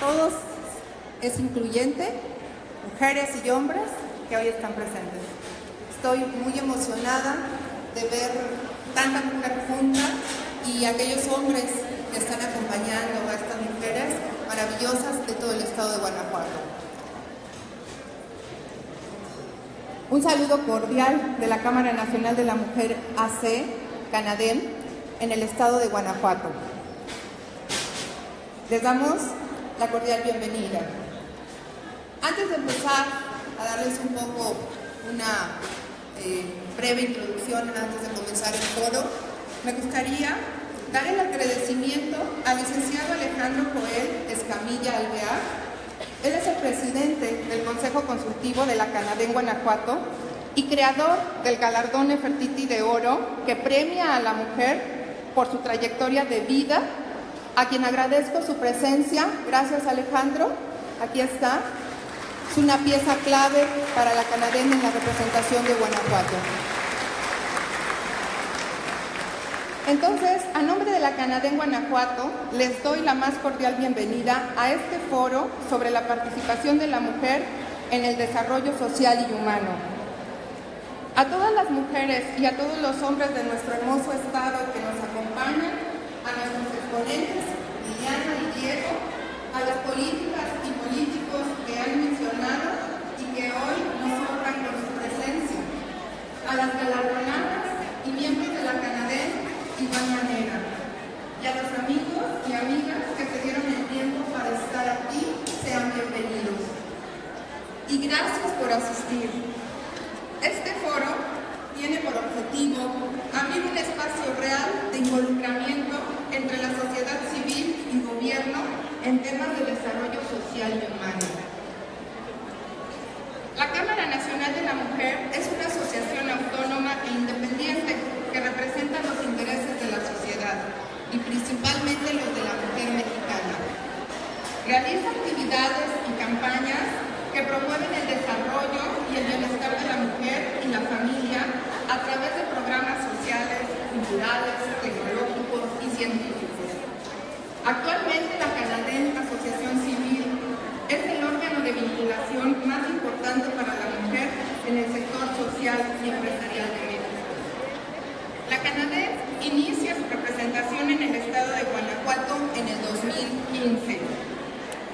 todos es incluyente, mujeres y hombres que hoy están presentes. Estoy muy emocionada de ver tanta mujer junta y aquellos hombres que están acompañando a estas mujeres maravillosas de todo el estado de Guanajuato. Un saludo cordial de la Cámara Nacional de la Mujer AC, Canadén, en el estado de Guanajuato. Les damos la cordial bienvenida. Antes de empezar a darles un poco una eh, breve introducción antes de comenzar el foro, me gustaría dar el agradecimiento al licenciado Alejandro Joel Escamilla Alvear. Él es el presidente del Consejo Consultivo de la Canadá en Guanajuato y creador del galardón Nefertiti de Oro que premia a la mujer por su trayectoria de vida a quien agradezco su presencia. Gracias Alejandro, aquí está. Es una pieza clave para la canadiense en la representación de Guanajuato. Entonces, a nombre de la Canadá en Guanajuato, les doy la más cordial bienvenida a este foro sobre la participación de la mujer en el desarrollo social y humano. A todas las mujeres y a todos los hombres de nuestro hermoso estado que nos acompañan, a nuestros exponentes, Liliana y Diego, a las políticas y políticos que han mencionado y que hoy nos honran con su presencia, a las galardonadas y miembros de la Canadén y Manera, y a los amigos y amigas que se dieron el tiempo para estar aquí, sean bienvenidos. Y gracias por asistir. Este foro tiene por objetivo abrir un espacio real de involucramiento entre la sociedad civil y gobierno de desarrollo social y humano. La Cámara Nacional de la Mujer es una asociación autónoma e independiente que representa los intereses de la sociedad y principalmente los de la mujer mexicana. Realiza actividades y campañas que promueven el desarrollo y el bienestar de la mujer y la familia a través de programas sociales, culturales, tecnológicos y científicos. Actualmente la Canadén Asociación Civil es el órgano de vinculación más importante para la mujer en el y empresarial de México. La Canadén inicia su representación en el estado de Guanajuato en el 2015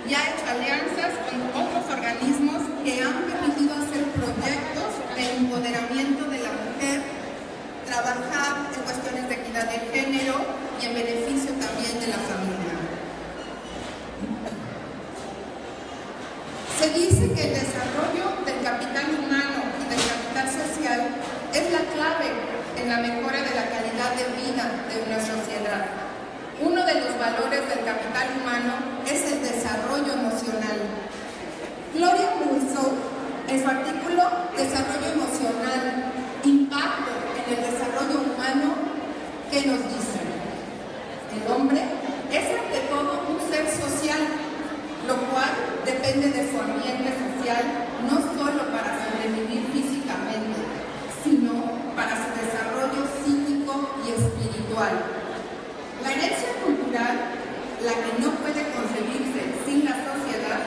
y ha hecho alianzas con otros organismos que han permitido hacer proyectos de empoderamiento de la mujer, trabajar en cuestiones de equidad de género y en beneficio también de la familia. Se dice que el desarrollo del capital humano y del capital social es la clave en la mejora de la calidad de vida de una sociedad. Uno de los valores del capital humano es el desarrollo emocional. Gloria Musso, en su artículo Desarrollo emocional, impacto en el desarrollo humano, ¿qué nos dice? El hombre es ante todo un ser social, lo cual depende de su ambiente social, no solo para sobrevivir físicamente, sino para su desarrollo psíquico y espiritual. La herencia cultural, la que no puede concebirse sin la sociedad,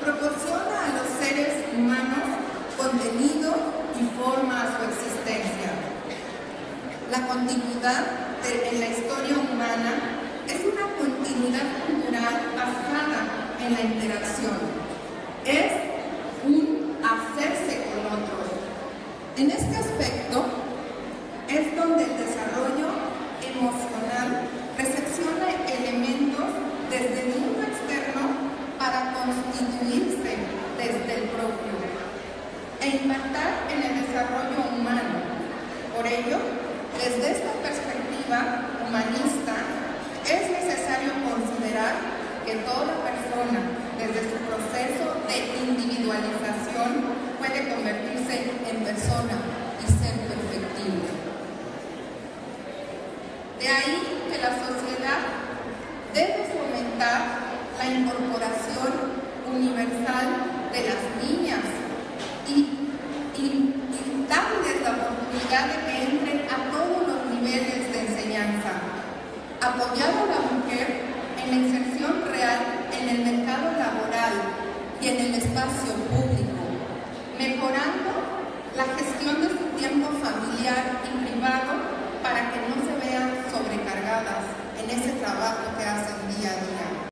proporciona a los seres humanos contenido y forma a su existencia. La continuidad en la historia humana es una continuidad cultural basada en la interacción. Es un hacerse con otros. En este aspecto es donde el desarrollo emocional recepciona elementos desde el mundo externo para constituirse desde el propio e impactar en el desarrollo humano. Por ello, desde esta perspectiva humanista, es necesario considerar que toda persona, desde su proceso de individualización, puede convertirse en persona y ser perfectible. De ahí la sociedad debe fomentar la incorporación universal de las niñas apoyar a la mujer en la inserción real en el mercado laboral y en el espacio público, mejorando la gestión de su tiempo familiar y privado para que no se vean sobrecargadas en ese trabajo que hacen día a día.